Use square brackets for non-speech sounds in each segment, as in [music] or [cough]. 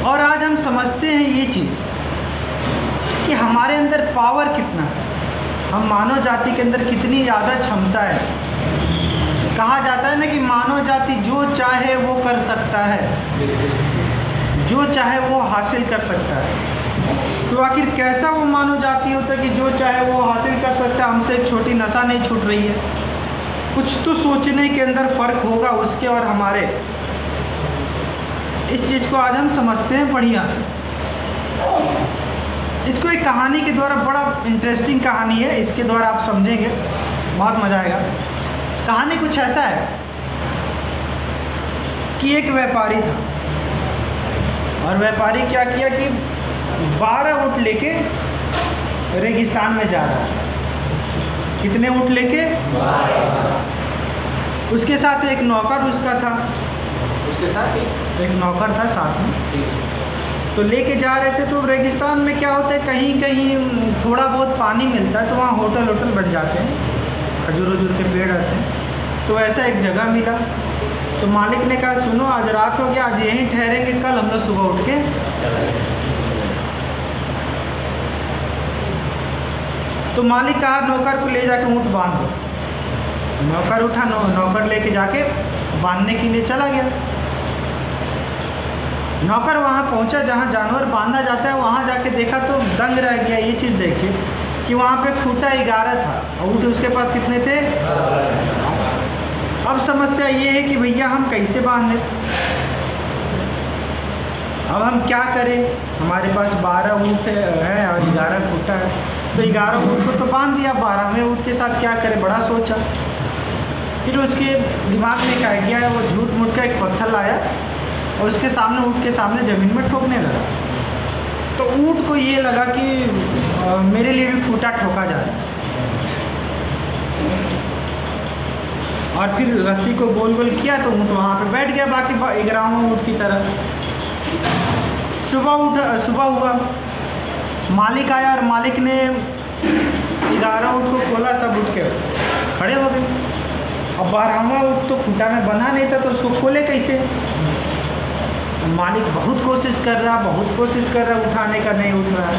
और आज हम समझते हैं ये चीज़ कि हमारे अंदर पावर कितना है। हम मानव जाति के अंदर कितनी ज़्यादा क्षमता है। कहा जाता है ना कि मानव जाति जो चाहे वो कर सकता है। जो चाहे वो हासिल कर सकता है। तो आखिर कैसा वो मानव जाति होता है कि जो चाहे वो हासिल कर सकता है, हमसे एक छोटी नशा नहीं छूट रही है। कुछ तो सोचने के अंदर फ़र्क होगा उसके और हमारे। इस चीज़ को आज हम समझते हैं बढ़िया से। इसको एक कहानी के द्वारा बड़ा इंटरेस्टिंग कहानी है, इसके द्वारा आप समझेंगे। बहुत मज़ा आएगा। कहानी कुछ ऐसा है कि एक व्यापारी था। और व्यापारी क्या किया कि बारह ऊँट लेके रेगिस्तान में जा रहा है कितने ऊँट लेके? उसके साथ एक नौकर उसका था। उसके साथ ही एक नौकर था साथ में। ठीक है। तो लेके जा रहे थे तो रेगिस्तान में क्या होता है कहीं कहीं थोड़ा बहुत पानी मिलता है तो वहाँ होटल होटल बन जाते हैं। खजूर वजूर के पेड़ रहते हैं। तो ऐसा एक जगह मिला। तो मालिक ने कहा सुनो आज रात हो गया आज यहीं ठहरेंगे कल हम लोग सुबह उठ के तो मालिक कहा नौकर को ले जाके ऊँट बाँध दो। नौकर उठा नौ, नौकर लेके जाके बांधने के लिए चला गया। नौकर वहाँ पहुँचा जहाँ जानवर बांधा जाता है, वहाँ जाके देखा तो दंग रह गया। ये चीज़ देख के कि वहाँ पे खूटा ग्यारह था और ऊँट उसके पास कितने थे? अब समस्या ये है कि भैया हम कैसे बांधें अब हम क्या करें? हमारे पास बारह ऊँट है और ग्यारह खूटा है। तो ग्यारह ऊँट को तो बाँध दिया, बारहवें ऊँट के साथ क्या करें? बड़ा सोचा। फिर उसके दिमाग में एक आइडिया है, वो झूठ मूठ का एक पत्थर लाया। और उसके सामने ऊँट के सामने ज़मीन में ठोकने लगा। तो ऊँट को ये लगा कि अ, मेरे लिए भी खूटा ठोका जा रहा और फिर रस्सी को गोल गोल किया तो ऊँट वहाँ पे बैठ गया बाकी ग्रामों ऊँट की तरह। सुबह उठ सुबह हुआ। मालिक आया और मालिक ने ग्यारह ऊँट को खोला सब उठ के खड़े हो गए। अब बारहवा ऊँट तो खूटा में बना नहीं था तो उसको खोले कैसे? मालिक बहुत कोशिश कर रहा, बहुत कोशिश कर रहा, उठाने का नहीं उठ रहा।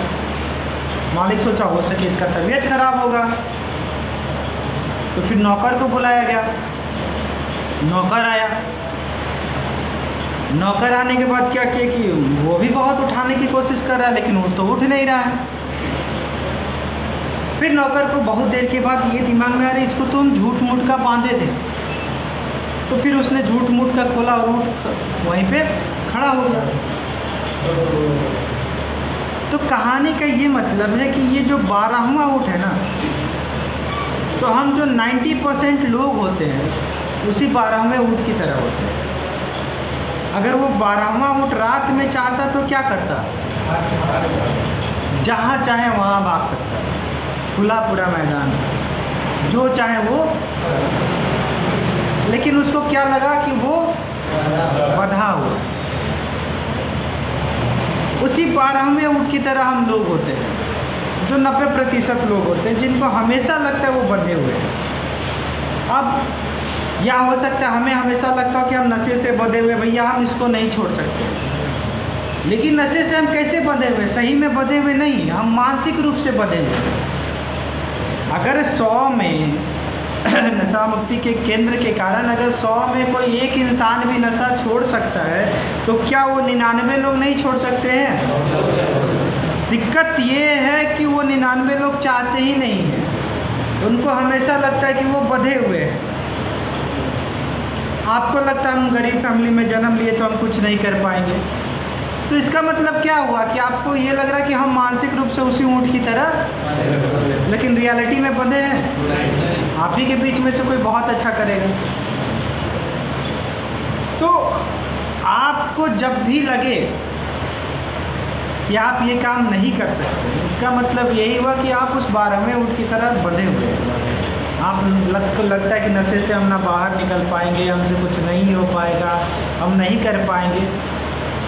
मालिक सोचा हो सके इसका तबीयत खराब होगा। तो फिर नौकर को बुलाया गया। नौकर आया। नौकर आने के बाद क्या किया कि वो भी बहुत उठाने की कोशिश कर रहा है लेकिन उठ तो उठ नहीं रहा। है फिर नौकर को बहुत देर के बाद ये दिमाग में आ रहा, इसको तो हम झूठ मूठ का बांधे थे तो फिर उसने झूठ मूठ का खोला और ऊँट वहीं पे खड़ा हो गया। तो कहानी का ये मतलब है कि ये जो बारहवा ऊँट है ना तो हम जो 90 परसेंट लोग होते हैं, उसी बारहवें ऊँट की तरह होते हैं। अगर वो बारहवा ऊँट रात में चाहता तो क्या करता? जहाँ चाहे वहाँ भाग सकता। खुला पूरा मैदान। जो चाहे वो। लेकिन उसको क्या लगा कि वो बधा हुआ। उसी बारहवें ऊँट की तरह हम लोग होते हैं, जो नब्बे प्रतिशत लोग होते हैं, जिनको हमेशा लगता है वो बंधे हुए हैं। अब या हो सकता है हमें हमेशा लगता हो कि हम नशे से बंधे हुए भैया हम इसको नहीं छोड़ सकते। लेकिन नशे से हम कैसे बंधे हुए सही में बंधे हुए नहीं, हम मानसिक रूप से बंधे हुए अगर सौ में [clears throat] नशा मुक्ति के केंद्र के कारण अगर सौ में कोई एक इंसान भी नशा छोड़ सकता है तो क्या वो निन्यानवे लोग नहीं छोड़ सकते हैं? दिक्कत ये है कि वो निन्यानवे लोग चाहते ही नहीं हैं। उनको हमेशा लगता है कि वो बधे हुए हैं। आपको लगता है हम गरीब फैमिली में जन्म लिए तो हम कुछ नहीं कर पाएँगे। तो इसका मतलब क्या हुआ कि आपको ये लग रहा कि हम मानसिक रूप से उसी ऊँट की तरह, लेकिन रियलिटी में बंधे हैं। आप ही के बीच में से कोई बहुत अच्छा करेगा। तो आपको जब भी लगे कि आप ये काम नहीं कर सकते, इसका मतलब यही हुआ कि आप उस बारहवें ऊँट की तरह बंधे हुए हैं। आप लग, लगता है कि नशे से हम ना बाहर निकल पाएँगे, हमसे कुछ नहीं हो पाएगा, हम नहीं कर पाएँगे।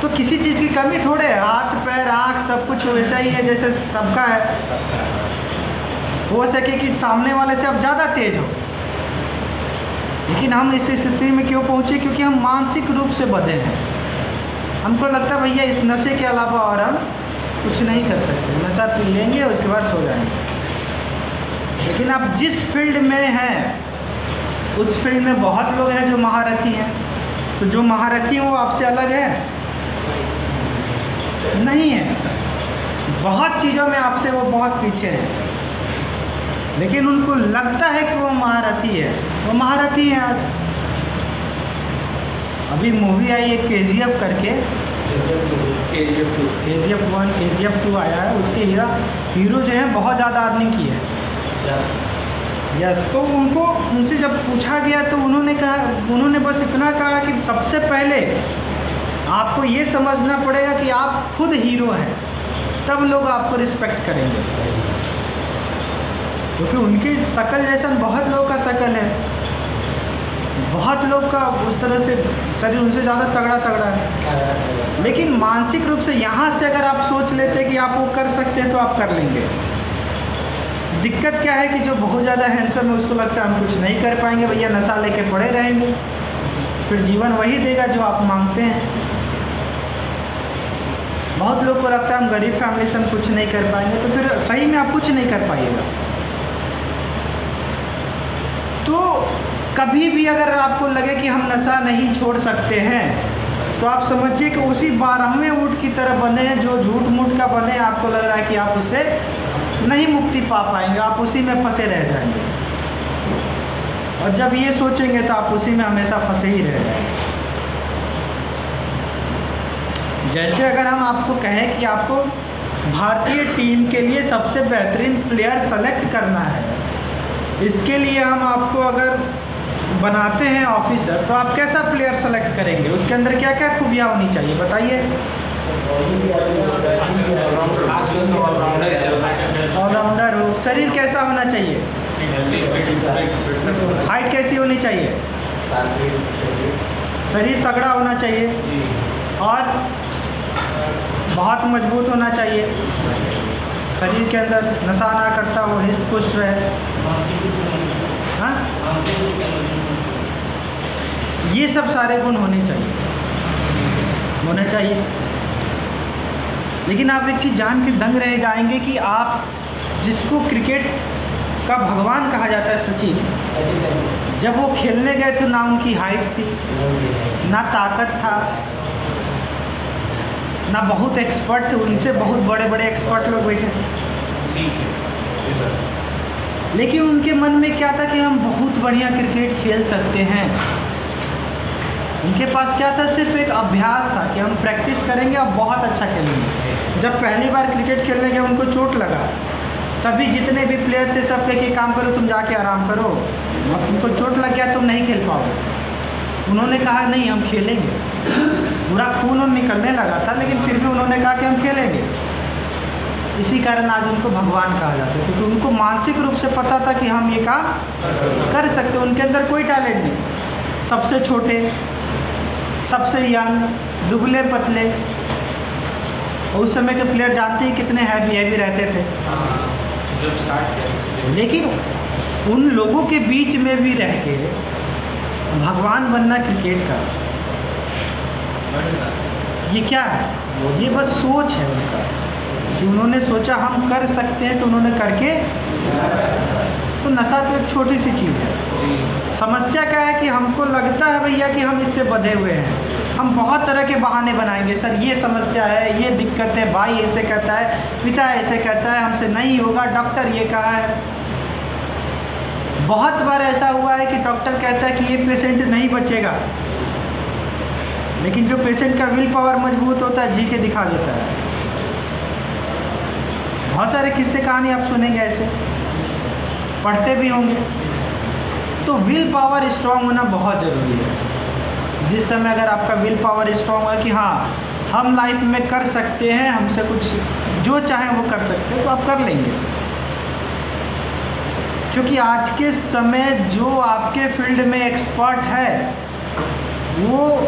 तो किसी चीज़ की कमी थोड़े है। हाथ, पैर, आँख, सब कुछ वैसा ही है, जैसे सबका है। हो सके कि सामने वाले से अब ज़्यादा तेज हो। लेकिन हम इस स्थिति में क्यों पहुँचे? क्योंकि हम मानसिक रूप से बधे हैं। हमको लगता है, भैया, इस नशे के अलावा और हम कुछ नहीं कर सकते। नशा पी लेंगे उसके बाद सो जाएँगे। लेकिन आप जिस फ़ील्ड में हैं, उस फ़ील्ड में बहुत लोग हैं जो महारथी हैं। तो जो महारथी हैं, वो आपसे अलग है। नहीं है। बहुत चीज़ों में आपसे वो बहुत पीछे हैं। लेकिन उनको लगता है कि वो महारथी है। वो महारथी हैं आज। अभी मूवी आई है के जी एफ़ करके। के जी एफ़ टू के जी एफ़ वन के जी एफ़ टू आया है। उसके हीरा हीरो जो है बहुत ज़्यादा आदमी की है। यस yes, तो उनको उनसे जब पूछा गया तो उन्होंने कहा उन्होंने बस इतना कहा कि सबसे पहले आपको ये समझना पड़ेगा कि आप खुद हीरो हैं। तब लोग आपको रिस्पेक्ट करेंगे। क्योंकि उनकी शक्ल जैसा बहुत लोगों का शक्ल है। बहुत लोग का उस तरह से शरीर उनसे ज़्यादा तगड़ा तगड़ा है। लेकिन मानसिक रूप से यहाँ से अगर आप सोच लेते कि आप वो कर सकते हैं तो आप कर लेंगे। दिक्कत क्या है कि जो बहुत ज़्यादा हैंडसम है, उसको लगता है हम कुछ नहीं कर पाएँगे, भैया नशा लेके पड़े रहेंगे। फिर जीवन वही देगा जो आप मांगते हैं। बहुत लोग को लगता है हम गरीब फैमिली से हम कुछ नहीं कर पाएँगे तो फिर सही में आप कुछ नहीं कर पाइएगा। तो कभी भी अगर आपको लगे कि हम नशा नहीं छोड़ सकते हैं तो आप समझिए कि उसी बारहवें ऊँट की तरह बने हैं, जो झूठ मूठ का बने आपको लग रहा है कि आप उससे नहीं मुक्ति पा पाएँगे, आप उसी में फंसे रह जाएँगे। और जब ये सोचेंगे तो आप उसी में हमेशा फंसे ही रह जैसे अगर हम आपको कहें कि आपको भारतीय टीम के लिए सबसे बेहतरीन प्लेयर सेलेक्ट करना है, इसके लिए हम आपको अगर बनाते हैं ऑफिसर तो आप कैसा प्लेयर सेलेक्ट करेंगे? उसके अंदर क्या क्या खूबियाँ होनी चाहिए, बताइए। ऑलराउंडर हो शरीर कैसा होना चाहिए? हाइट कैसी होनी चाहिए? शरीर तगड़ा होना चाहिए? और बहुत मज़बूत होना चाहिए? शरीर के अंदर नशा ना करता हो हिस्ट पुष्ट रहे? हाँ? ये सब सारे गुण होने चाहिए। होने चाहिए। लेकिन आप एक चीज़ जान के दंग रह जाएँगे कि आप जिसको क्रिकेट का भगवान कहा जाता है सचिन जब वो खेलने गए तो ना उनकी हाइट थी ना ताकत था ना बहुत एक्सपर्ट थे उनसे बहुत बड़े बड़े एक्सपर्ट लोग बैठे थे। लेकिन उनके मन में क्या था कि हम बहुत बढ़िया क्रिकेट खेल सकते हैं। उनके पास क्या था? सिर्फ़ एक अभ्यास था कि हम प्रैक्टिस करेंगे और बहुत अच्छा खेलेंगे। जब पहली बार क्रिकेट खेलने गए, उनको चोट लगा। सभी जितने भी प्लेयर थे, सब कहे कि काम करो, तुम जाके आराम करो। अब तुमको चोट लग गया, तुम नहीं खेल पाओगे। उन्होंने कहा, नहीं, हम खेलेंगे। पूरा खून और निकलने लगा था, लेकिन फिर भी उन्होंने कहा कि हम खेलेंगे। इसी कारण आज उनको भगवान कहा जाता है, क्योंकि उनको मानसिक रूप से पता था कि हम ये काम कर सकते उनके अंदर कोई टैलेंट नहीं। सबसे छोटे सबसे यंग दुबले पतले। उस समय के प्लेयर जानते ही कितने हैवी हैवी रहते थे। जब स्टार्ट किया लेकिन उन लोगों के बीच में भी रह के भगवान बनना क्रिकेट का। ये क्या है? ये बस सोच है उनका। कि उन्होंने सोचा हम कर सकते हैं तो उन्होंने करके तो नशा तो एक छोटी सी चीज़ है। समस्या क्या है कि हमको लगता है भैया कि हम इससे बधे हुए हैं। हम बहुत तरह के बहाने बनाएँगे सर ये समस्या है ये दिक्कत है भाई ऐसे कहता है पिता ऐसे कहता है हमसे नहीं होगा डॉक्टर ये कहा है। बहुत बार ऐसा हुआ है कि डॉक्टर कहता है कि ये पेशेंट नहीं बचेगा। लेकिन जो पेशेंट का विल पावर मज़बूत होता है जी के दिखा देता है। बहुत सारे किस्से कहानी आप सुनेंगे ऐसे। पढ़ते भी होंगे। तो विल पावर स्ट्रांग होना बहुत ज़रूरी है। जिस समय अगर आपका विल पावर स्ट्रांग है कि हाँ हम लाइफ में कर सकते हैं, हमसे कुछ जो चाहें वो कर सकते हैं तो आप कर लेंगे। क्योंकि आज के समय जो आपके फ़ील्ड में एक्सपर्ट है, वो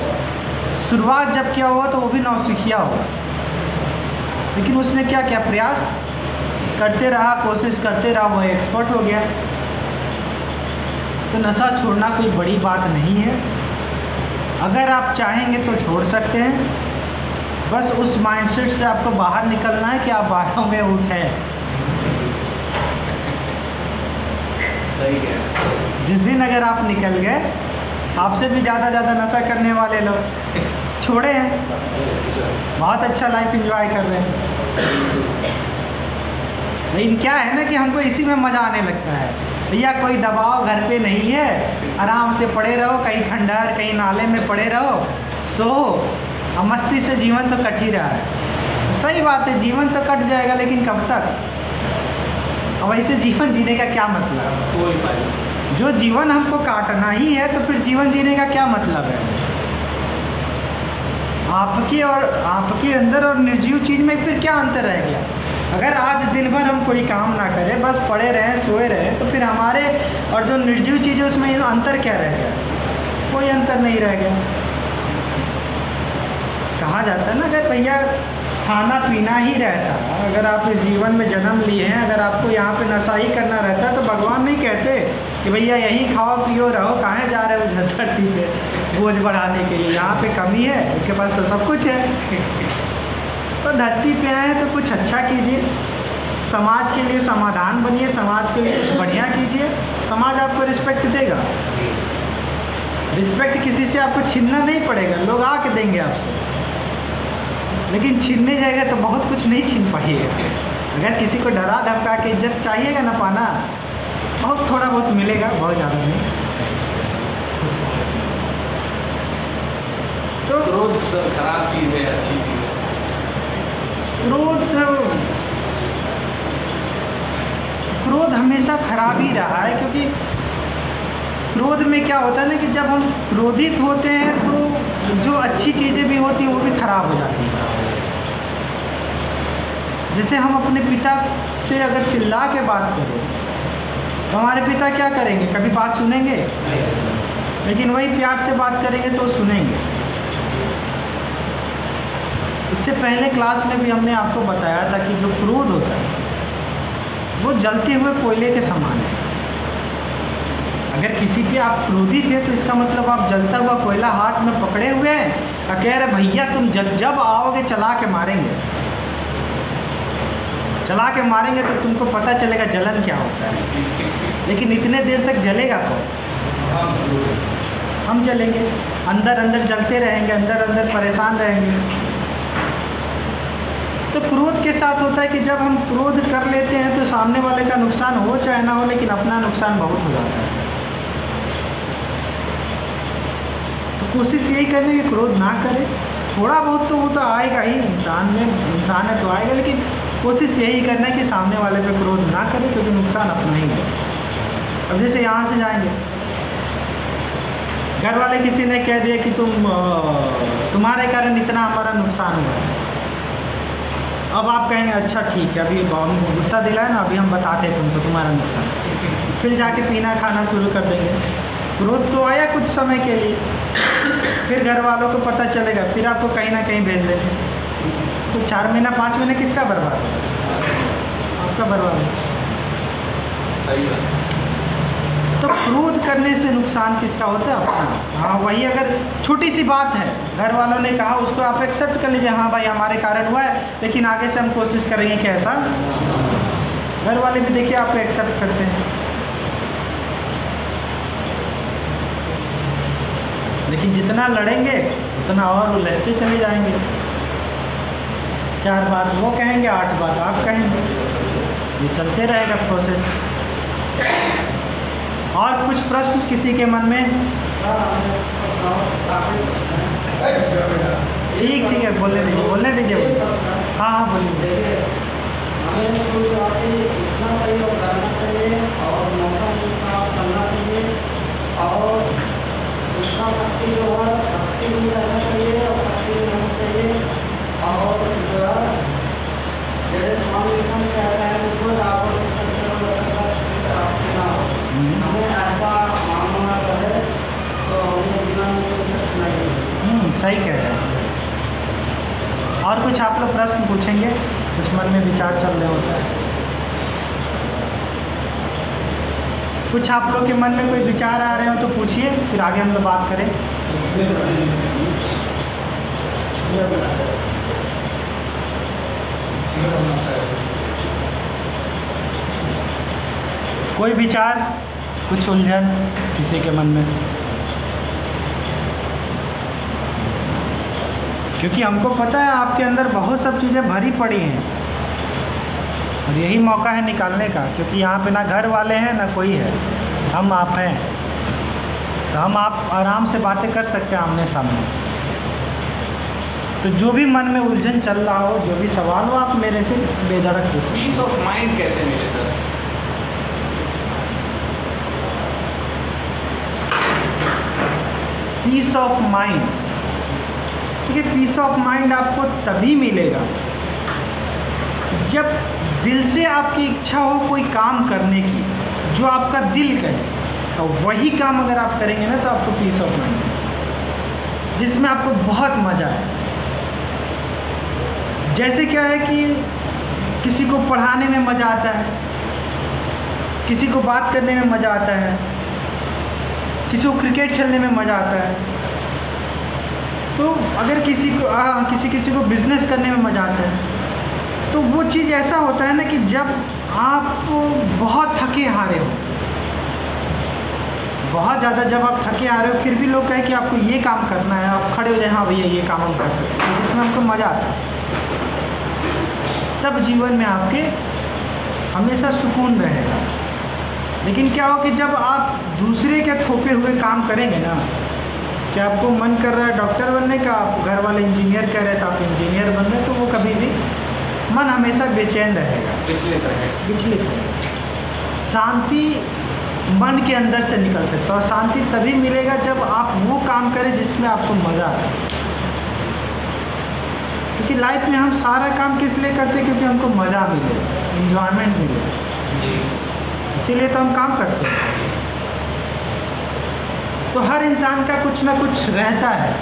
शुरुआत जब किया हुआ तो वो भी नौसिखिया होगा। लेकिन उसने क्या किया प्रयास? करते रहा कोशिश करते रहा वो एक्सपर्ट हो गया। तो नशा छोड़ना कोई बड़ी बात नहीं है। अगर आप चाहेंगे तो छोड़ सकते हैं। बस उस माइंडसेट से आपको बाहर निकलना है कि आप बारहों में हैं। सही है। जिस दिन अगर आप निकल गए आपसे भी ज़्यादा ज़्यादा नशा करने वाले लोग छोड़े हैं। [laughs] बहुत अच्छा लाइफ एंजॉय कर रहे हैं। लेकिन क्या है ना कि हमको इसी में मज़ा आने लगता है। भैया कोई दबाव घर पे नहीं है। आराम से पड़े रहो कहीं खंडहर कहीं नाले में पड़े रहो। सो और मस्ती से जीवन तो कट ही रहा है। सही बात है जीवन तो कट जाएगा लेकिन कब तक? अब ऐसे जीवन जीने का क्या मतलब? कोई फ़ायदा जो जीवन हमको काटना ही है तो फिर जीवन जीने का क्या मतलब है? आपके और आपके अंदर और निर्जीव चीज़ में फिर क्या अंतर रह गया? अगर आज दिन भर हम कोई काम ना करें, बस पड़े रहें, सोए रहें तो फिर हमारे और जो निर्जीव चीज़ है उसमें अंतर क्या रह गया? कोई अंतर नहीं रह गया। कहा जाता है ना, अगर भैया खाना पीना ही रहता, अगर आप इस जीवन में जन्म लिए हैं, अगर आपको यहाँ पे नशा ही करना रहता तो भगवान नहीं कहते कि भैया यहीं खाओ, पियो, रहो, कहाँ जा रहे हो धरती पे? बोझ बढ़ाने के लिए यहाँ पे कमी है उसके पास तो सब कुछ है। [laughs] धरती पे आए तो कुछ अच्छा कीजिए। समाज के लिए समाधान बनिए, समाज के लिए कुछ बढ़िया कीजिए। समाज आपको रिस्पेक्ट देगा। रिस्पेक्ट किसी से आपको छीनना नहीं पड़ेगा। लोग आके देंगे आपको। लेकिन छीनने जाएगा तो बहुत कुछ नहीं छीन पाइएगा। अगर किसी को डरा धमका के इज़्ज़त चाहिएगा ना पाना, बहुत थोड़ा बहुत मिलेगा, बहुत ज़्यादा नहीं। तो क्रोध खराब चीज़ है, अच्छी चीज़। क्रोध क्रोध हमेशा खराब ही रहा है क्योंकि क्रोध में क्या होता है ना कि जब हम क्रोधित होते हैं तो जो अच्छी चीज़ें भी होती हैं वो भी खराब हो जाती हैं। जैसे हम अपने पिता से अगर चिल्ला के बात करें तो हमारे पिता क्या करेंगे? कभी बात सुनेंगे? लेकिन वही प्यार से बात करेंगे तो सुनेंगे। इससे पहले क्लास में भी हमने आपको बताया था कि जो क्रोध होता है, वो जलते हुए कोयले के समान है। अगर किसी पे आप क्रोधित हैं तो इसका मतलब आप जलता हुआ कोयला हाथ में पकड़े हुए हैं और कह रहे भैया, तुम जब जब आओगे, चला के मारेंगे। चला के मारेंगे तो तुमको पता चलेगा जलन क्या होता है। लेकिन इतने देर तक जलेगा कौन? हम जलेंगे। अंदर अंदर जलते रहेंगे अंदर अंदर परेशान रहेंगे। तो क्रोध के साथ होता है कि जब हम क्रोध कर लेते हैं तो सामने वाले का नुकसान हो चाहे ना हो, लेकिन अपना नुकसान बहुत हो जाता है। तो कोशिश यही करें कि क्रोध ना करें। थोड़ा बहुत तो वो तो आएगा ही, इंसान में, इंसान है तो आएगा, लेकिन कोशिश यही करना है कि सामने वाले पे क्रोध ना करें, क्योंकि नुकसान अपना ही है। अब जैसे यहाँ से जाएँगे। घर वाले किसी ने कह दिया कि तुम तुम्हारे कारण इतना हमारा नुकसान हुआ है। अब आप कहेंगे अच्छा ठीक है, अभी गुस्सा दिलाए ना, अभी हम बताते हैं तुमको, तुम्हारा नुकसान। फिर जाके पीना, खाना शुरू कर देंगे। क्रोध तो आया कुछ समय के लिए। फिर घर वालों को पता चलेगा, फिर आपको कहीं ना कहीं भेज देंगे। तो चार महीना, पाँच महीना किसका बर्बाद? आपका बर्बाद। सही बात। तो क्रोध करने से नुकसान किसका होता है अपना? हाँ वही अगर छोटी सी बात है, घर वालों ने कहा, उसको आप एक्सेप्ट कर लीजिए हाँ भाई हमारे कारण हुआ है, लेकिन आगे से हम कोशिश करेंगे कि ऐसा? घर वाले भी देखिए आपको एक्सेप्ट करते हैं। लेकिन जितना लड़ेंगे, उतना और उलझते चले जाएँगे। चार बात वो कहेंगे, आठ बात आप कहेंगे। ये चलते रहेगा प्रोसेस और कुछ प्रश्न किसी के मन में? ठीक ठीक है, बोलने दीजिए बोलने दीजिए। हाँ हाँ बोलिए। हमें स्कूल और करना चाहिए और मौसम चाहिए। और जितना जो है भी रहना चाहिए और रहना चाहिए और है हैं हम्म, सही कह रहे हैं। और कुछ आप लोग प्रश्न पूछेंगे? कुछ मन में विचार चल रहे होता है। कुछ आप लोग के मन में कोई विचार आ रहे हो तो पूछिए, फिर आगे हम लोग बात करें। कोई विचार? कुछ उलझन किसी के मन में। क्योंकि हमको पता है आपके अंदर बहुत सब चीज़ें भरी पड़ी हैं। और यही मौका है निकालने का, क्योंकि यहाँ पे ना घर वाले हैं, ना कोई है। हम आप हैं। तो हम आप आराम से बातें कर सकते हैं आमने सामने। तो जो भी मन में उलझन चल रहा हो, जो भी सवाल हो, आप मेरे से बेधड़क पूछ पीस ऑफ़ माइंड कैसे मिले सर पीस ऑफ़ माइंड ठीक है पीस ऑफ़ माइंड आपको तभी मिलेगा जब दिल से आपकी इच्छा हो कोई काम करने की, जो आपका दिल कहे। और वही काम अगर आप करेंगे ना तो आपको पीस ऑफ़ माइंड जिसमें आपको बहुत मज़ा है। जैसे क्या है कि किसी को पढ़ाने में मज़ा आता है, किसी को बात करने में मज़ा आता है किसी को क्रिकेट खेलने में मज़ा आता है। तो अगर किसी को आ, किसी किसी को बिज़नेस करने में मज़ा आता है तो वो चीज़ ऐसा होता है ना कि जब आप बहुत थके हारे हो बहुत ज़्यादा जब आप थके रहे हो फिर भी लोग कहें कि आपको ये काम करना है आप खड़े हो जाए हाँ भैया ये काम हम कर सकते हैं जिसमें हमको मज़ा आता है। तब जीवन में आपके हमेशा सुकून रहेगा। लेकिन क्या हो कि जब आप दूसरे के थोपे हुए काम करेंगे ना कि आपको मन कर रहा है डॉक्टर बनने का आप घर वाले इंजीनियर कह रहे थे आप इंजीनियर बन रहे तो वो कभी भी मन हमेशा बेचैन रहेगा। विचलित रहेगा। विचलित रहेगा। शांति मन के अंदर से निकल सकता है और शांति तभी मिलेगा जब आप वो काम करें जिसमें आपको मज़ा आए। क्योंकि लाइफ में हम सारा काम किस लिए करते हैं? क्योंकि हमको मज़ा मिले इंजॉयमेंट मिले। जी। इसीलिए तो हम काम करते हैं। तो हर इंसान का कुछ ना कुछ रहता है।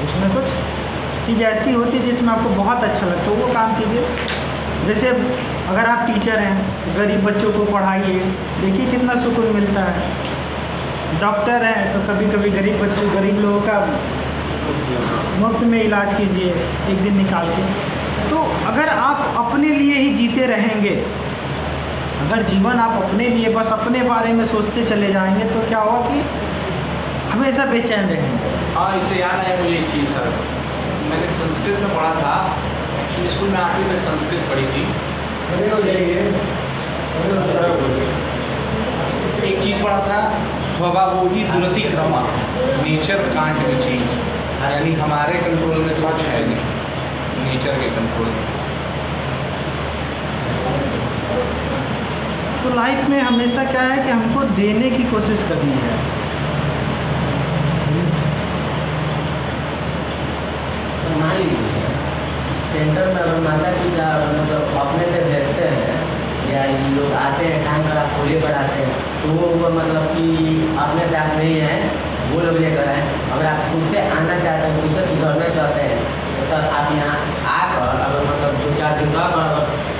कुछ ना कुछ चीज़ ऐसी होती है जिसमें आपको बहुत अच्छा लगता है, वो काम कीजिए। जैसे अगर आप टीचर हैं तो गरीब बच्चों को पढ़ाइए, देखिए कितना सुकून मिलता है। डॉक्टर हैं तो कभी कभी गरीब बच्चों, गरीब लोगों का मुफ़्त में इलाज कीजिए, एक दिन निकाल के। तो अगर आप अपने लिए ही जीते रहेंगे अगर जीवन आप अपने लिए बस अपने बारे में सोचते चले जाएँगे तो क्या होगा कि हमेशा बेचैन रहेंगे। हाँ इससे याद आया मुझे एक चीज़ सर। मैंने संस्कृत में पढ़ा था। एक्चुअली स्कूल में आठवीं तक संस्कृत पढ़ी थी। एक चीज़ पढ़ा था स्वभाव ही दुरति क्रमा। नेचर कांट चेंज यानी हमारे कंट्रोल में तो कुछ है नहीं। नेचर के कंट्रोल में। तो लाइफ में हमेशा क्या है कि हमको देने की कोशिश करनी है। सेंटर में अगर माता पिता मतलब अपने से भेजते हैं या ये लोग आते हैं पर आप खोले पर आते हैं तो वो मतलब कि अपने से आप नहीं हैं, वो लोग लेकर आए अगर आप खुद से आना चाहते हैं, खुद से सुधरना चाहते हैं तो सर आप यहाँ आकर अगर मतलब दो चार दिन रह कर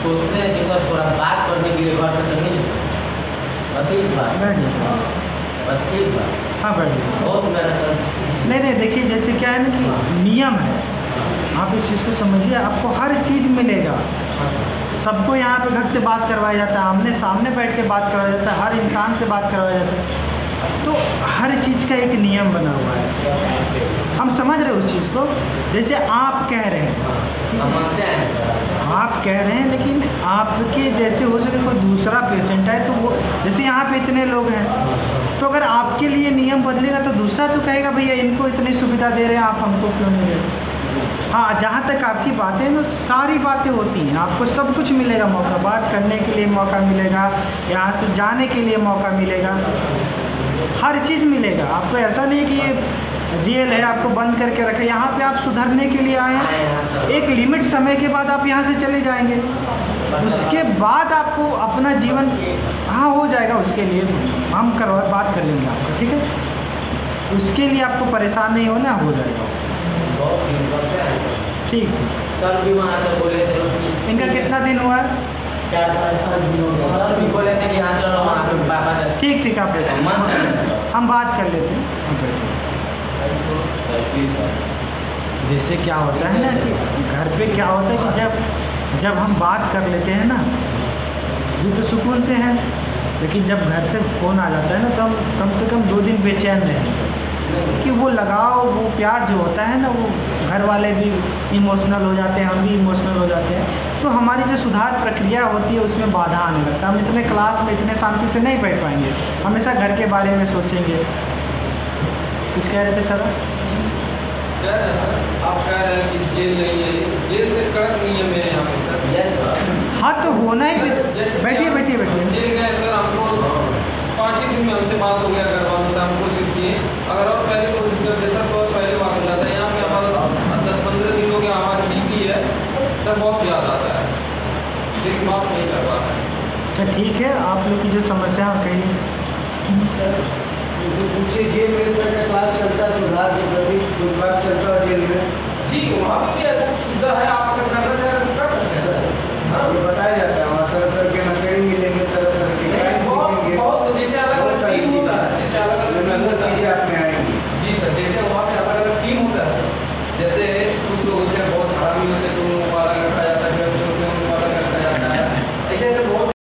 सोचते हैं कि सर थोड़ा बात करने के लिए घर पे तो नहीं बस एक बात बैठिए बस एक बात हाँ बैठिए बहुत मेरा सर। नहीं नहीं देखिए जैसे क्या है ना कि नियम है। आप इस चीज़ को समझिए आपको हर चीज़ मिलेगा। हाँ सबको यहाँ पे घर से बात करवाया जाता है आमने सामने बैठ के बात करवाया जाता है हर इंसान से बात करवाया जाता है। तो हर चीज़ का एक नियम बना हुआ है। हम समझ रहे हैं उस चीज़ को। जैसे आप कह रहे हैं। हैं आप कह रहे हैं लेकिन आपके जैसे हो सके कोई दूसरा पेशेंट है तो वो जैसे यहाँ पे इतने लोग हैं तो अगर आपके लिए नियम बदलेगा तो दूसरा तो कहेगा भैया इनको इतनी सुविधा दे रहे हैं आप हमको क्यों नहीं दे रहे? हाँ जहाँ तक आपकी बातें हैं, वो सारी बातें होती हैं। आपको सब कुछ मिलेगा मौका बात करने के लिए मौका मिलेगा यहाँ से जाने के लिए मौका मिलेगा हर चीज़ मिलेगा। आपको ऐसा नहीं कि ये जेल है आपको बंद करके रखे यहाँ पे आप सुधरने के लिए आए हैं। हैं एक लिमिट समय के बाद आप यहाँ से चले जाएँगे। उसके बाद आपको अपना जीवन हाँ हो जाएगा उसके लिए। हम करवा बात कर लेंगे आपको ठीक है? उसके लिए आपको परेशान नहीं होना हो जाएगा? ठीक ठीक। सर भी वहाँ से बोले थे इनका कितना दिन हुआ? है हो हाँ ठीक ठीक आप। हम बात कर लेते हैं आप बैठो सर, प्लीज़ सर। जैसे क्या होता है ना कि घर पे क्या होता है कि जब जब हम बात कर लेते हैं ना ये तो सुकून से हैं लेकिन जब घर से फ़ोन आ जाता है ना तो हम कम से कम दो दिन बेचैन रहेंगे कि वो लगाव वो प्यार जो होता है ना वो घर वाले भी इमोशनल हो जाते हैं हम भी इमोशनल हो जाते हैं। तो हमारी जो सुधार प्रक्रिया होती है उसमें बाधा आने लगता है। हम इतने क्लास में इतने शांति से नहीं बैठ पाएँगे। हमेशा घर के बारे में सोचेंगे। कुछ कह रहे थे सर? कह रहे हैं सर। आप कह रहे हैं कि जेल नहीं है। जेल से कड़क नियम है यहाँ पे सर। यस सर हाँ तो होना ही बैठिए बैठिए बैठिए। जेल गए सर हमको पाँच ही दिन में हमसे बात हो गया घर वालों से हम कोशिश किए अगर और पहले कोशिश करते सर तो और पहले बात हो जाता है। यहाँ पे हमारा दस पंद्रह दिन हो गया हमारी बीपी है। सर बहुत याद आता है। लेकिन बात नहीं कर पाता। है अच्छा ठीक है। आप लोग की जो समस्या है कही जेल में इस क्लास चलता सुधार के प्रति क्लास चलता जेल में? जी वहाँ पे भी ऐसा सुविधा है, आप